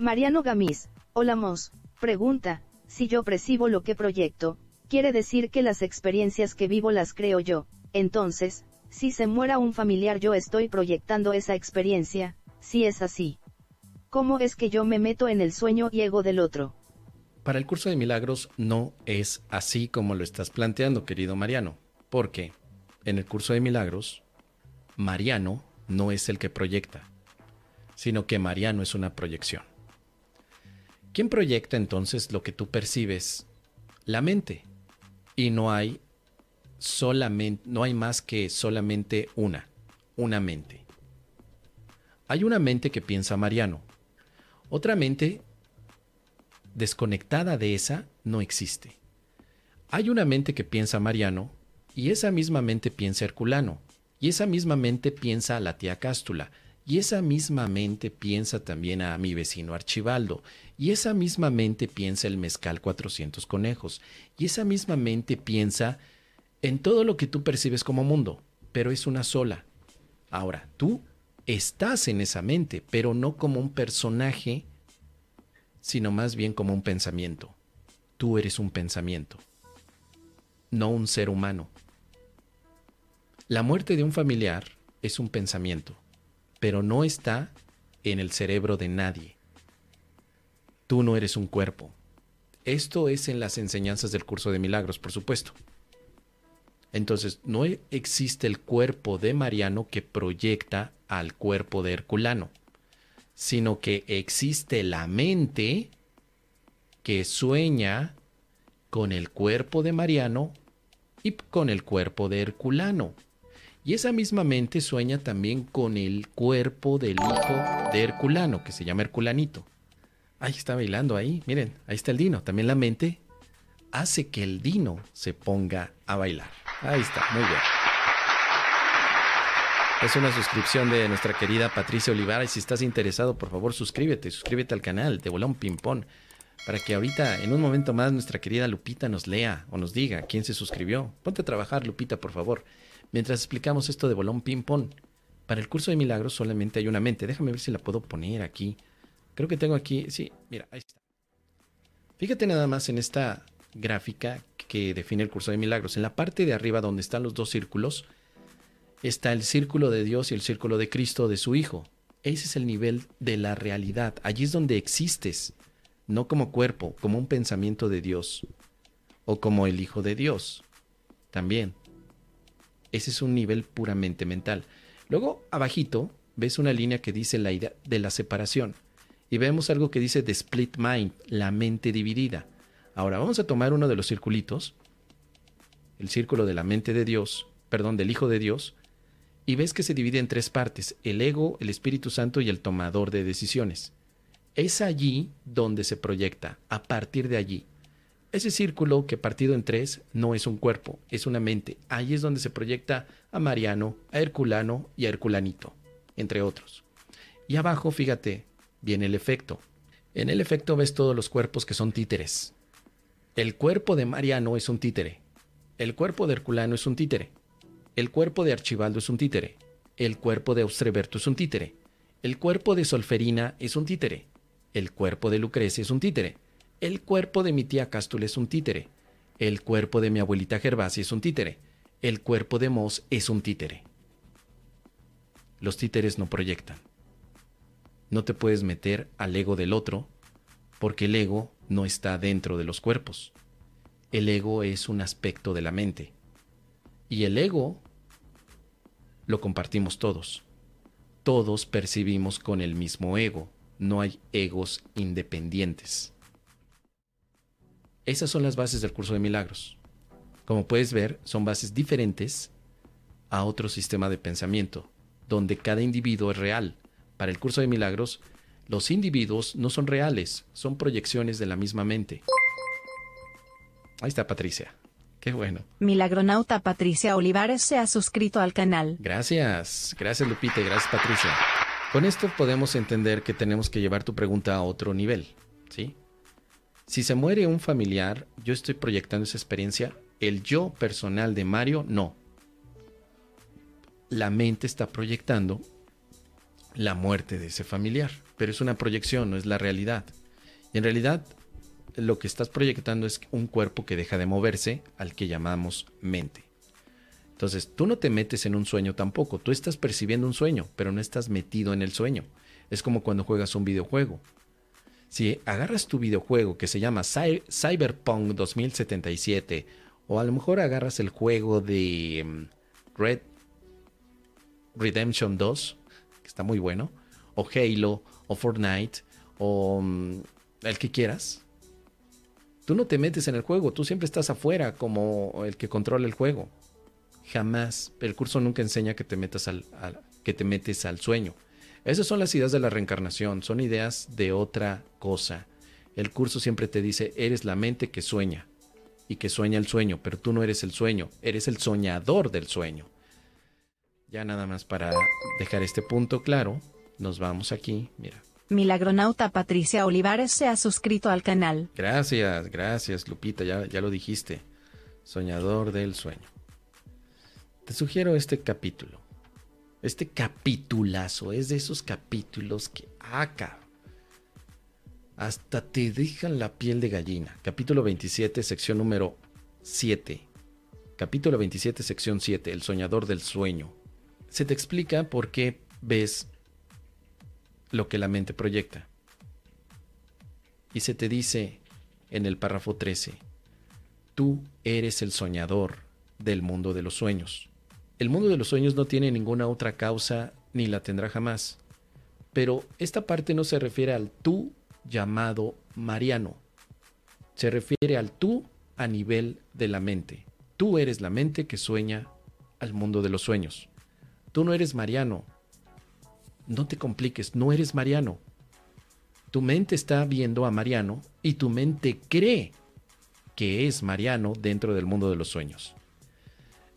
Mariano Gamis, hola Mos, pregunta, si yo percibo lo que proyecto, quiere decir que las experiencias que vivo las creo yo, entonces, si se muera un familiar yo estoy proyectando esa experiencia, si es así. ¿Cómo es que yo me meto en el sueño y ego del otro? Para el curso de milagros no es así como lo estás planteando, querido Mariano, porque en el curso de milagros, Mariano no es el que proyecta, sino que Mariano es una proyección. ¿Quién proyecta entonces lo que tú percibes? La mente. Y no hay solamente, no hay más que solamente una, una mente. Hay una mente que piensa Mariano. Otra mente desconectada de esa no existe. Hay una mente que piensa Mariano y esa misma mente piensa Herculano y esa misma mente piensa a la tía Cástula y esa misma mente piensa también a mi vecino Archibaldo y esa misma mente piensa el mezcal 400 conejos y esa misma mente piensa en todo lo que tú percibes como mundo, pero es una sola. Ahora, tú estás en esa mente, pero no como un personaje, sino más bien como un pensamiento. Tú eres un pensamiento, no un ser humano. La muerte de un familiar es un pensamiento, pero no está en el cerebro de nadie. Tú no eres un cuerpo. Esto es en las enseñanzas del curso de milagros, por supuesto. Entonces, no existe el cuerpo de Mariano que proyecta al cuerpo de Herculano, sino que existe la mente que sueña con el cuerpo de Mariano y con el cuerpo de Herculano. Y esa misma mente sueña también con el cuerpo del hijo de Herculano, que se llama Herculanito. Ahí está bailando ahí, miren, ahí está el Dino. También la mente hace que el Dino se ponga a bailar. Ahí está, muy bien. Es una suscripción de nuestra querida Patricia Olivares. Si estás interesado, por favor, suscríbete, suscríbete al canal de Bolón Pimpón. Para que ahorita, en un momento más, nuestra querida Lupita nos lea o nos diga quién se suscribió. Ponte a trabajar, Lupita, por favor. Mientras explicamos esto de Bolón Pimpón. Para el curso de milagros solamente hay una mente. Déjame ver si la puedo poner aquí. Creo que tengo aquí. Sí, mira, ahí está. Fíjate nada más en esta gráfica que define el curso de milagros. En la parte de arriba donde están los dos círculos, está el círculo de Dios y el círculo de Cristo de su Hijo. Ese es el nivel de la realidad. Allí es donde existes, no como cuerpo, como un pensamiento de Dios o como el Hijo de Dios. También. Ese es un nivel puramente mental. Luego, abajito, ves una línea que dice la idea de la separación. Y vemos algo que dice the split mind, la mente dividida. Ahora vamos a tomar uno de los circulitos, el círculo de la mente de Dios, perdón, del Hijo de Dios, y ves que se divide en tres partes, el ego, el Espíritu Santo y el tomador de decisiones. Es allí donde se proyecta, a partir de allí. Ese círculo que partido en tres no es un cuerpo, es una mente. Allí es donde se proyecta a Mariano, a Herculano y a Herculanito, entre otros. Y abajo, fíjate, viene el efecto. En el efecto ves todos los cuerpos que son títeres. El cuerpo de Mariano es un títere. El cuerpo de Herculano es un títere. El cuerpo de Archibaldo es un títere. El cuerpo de Austreberto es un títere. El cuerpo de Solferina es un títere. El cuerpo de Lucrecia es un títere. El cuerpo de mi tía Cástula es un títere. El cuerpo de mi abuelita Gervasia es un títere. El cuerpo de Mos es un títere. Los títeres no proyectan. No te puedes meter al ego del otro porque el ego no está dentro de los cuerpos. El ego es un aspecto de la mente. Y el ego lo compartimos todos. Todos percibimos con el mismo ego. No hay egos independientes. Esas son las bases del curso de milagros. Como puedes ver, son bases diferentes a otro sistema de pensamiento, donde cada individuo es real. Para el curso de milagros, los individuos no son reales, son proyecciones de la misma mente. Ahí está Patricia. Qué bueno. Milagronauta Patricia Olivares se ha suscrito al canal. Gracias. Gracias Lupita y gracias Patricia. Con esto podemos entender que tenemos que llevar tu pregunta a otro nivel. ¿Sí? Si se muere un familiar, yo estoy proyectando esa experiencia. El yo personal de Mario, no. La mente está proyectando la muerte de ese familiar. Pero es una proyección, no es la realidad. Y en realidad lo que estás proyectando es un cuerpo que deja de moverse al que llamamos mente. Entonces, tú no te metes en un sueño tampoco, tú estás percibiendo un sueño, pero no estás metido en el sueño. Es como cuando juegas un videojuego. Si agarras tu videojuego que se llama Cyberpunk 2077, o a lo mejor agarras el juego de mm, Red Redemption 2, que está muy bueno, o Halo, o Fortnite, o mm, el que quieras, tú no te metes en el juego, tú siempre estás afuera como el que controla el juego. Jamás, el curso nunca enseña que te metas al, que te metes al sueño. Esas son las ideas de la reencarnación, son ideas de otra cosa. El curso siempre te dice, eres la mente que sueña y que sueña el sueño, pero tú no eres el sueño, eres el soñador del sueño. Ya nada más para dejar este punto claro, nos vamos aquí, mira. Milagronauta Patricia Olivares se ha suscrito al canal. Gracias, gracias Lupita, ya, ya lo dijiste. Soñador del sueño. Te sugiero este capítulo. Este capitulazo es de esos capítulos que acá hasta te dejan la piel de gallina. Capítulo 27, sección número 7. Capítulo 27, sección 7, El soñador del sueño. Se te explica por qué ves lo que la mente proyecta. Y se te dice en el párrafo 13, tú eres el soñador del mundo de los sueños. El mundo de los sueños no tiene ninguna otra causa ni la tendrá jamás. Pero esta parte no se refiere al tú llamado Mariano. Se refiere al tú a nivel de la mente. Tú eres la mente que sueña al mundo de los sueños. Tú no eres Mariano. No te compliques, no eres Mariano. Tu mente está viendo a Mariano y tu mente cree que es Mariano dentro del mundo de los sueños.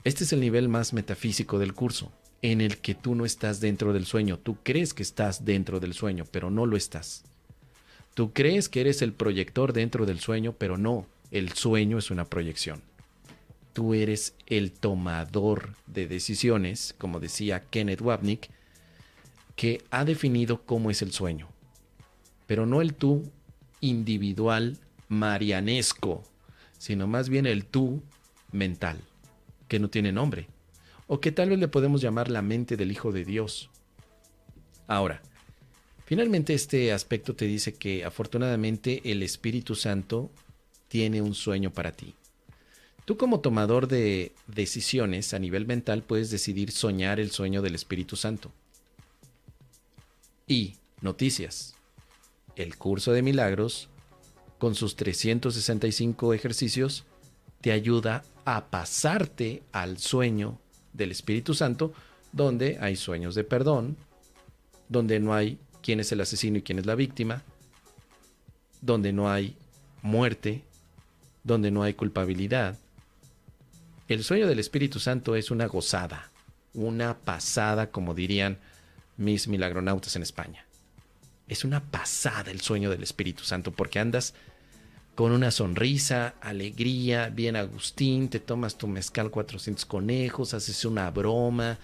Este es el nivel más metafísico del curso, en el que tú no estás dentro del sueño, tú crees que estás dentro del sueño, pero no lo estás. Tú crees que eres el proyector dentro del sueño, pero no, el sueño es una proyección. Tú eres el tomador de decisiones, como decía Kenneth Wapnick, que ha definido cómo es el sueño, pero no el tú individual marianesco, sino más bien el tú mental que no tiene nombre, o que tal vez le podemos llamar la mente del Hijo de Dios. Ahora, finalmente este aspecto te dice que afortunadamente el Espíritu Santo tiene un sueño para ti. Tú como tomador de decisiones a nivel mental puedes decidir soñar el sueño del Espíritu Santo. Y, noticias, el curso de milagros, con sus 365 ejercicios, te ayuda a pasarte al sueño del Espíritu Santo, donde hay sueños de perdón, donde no hay quién es el asesino y quién es la víctima, donde no hay muerte, donde no hay culpabilidad. El sueño del Espíritu Santo es una gozada, una pasada, como dirían mis milagronautas en España. Es una pasada el sueño del Espíritu Santo porque andas con una sonrisa, alegría, bien Agustín, te tomas tu mezcal 400 conejos, haces una broma,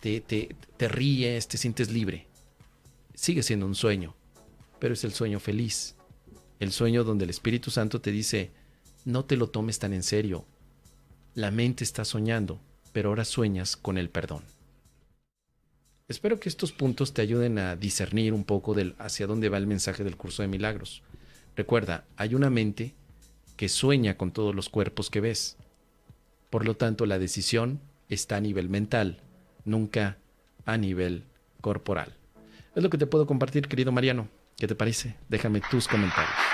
te, te, te ríes, te sientes libre. Sigue siendo un sueño, pero es el sueño feliz. El sueño donde el Espíritu Santo te dice, no te lo tomes tan en serio. La mente está soñando, pero ahora sueñas con el perdón. Espero que estos puntos te ayuden a discernir un poco del hacia dónde va el mensaje del curso de milagros. Recuerda, hay una mente que sueña con todos los cuerpos que ves. Por lo tanto, la decisión está a nivel mental, nunca a nivel corporal. Es lo que te puedo compartir, querido Mariano. ¿Qué te parece? Déjame tus comentarios.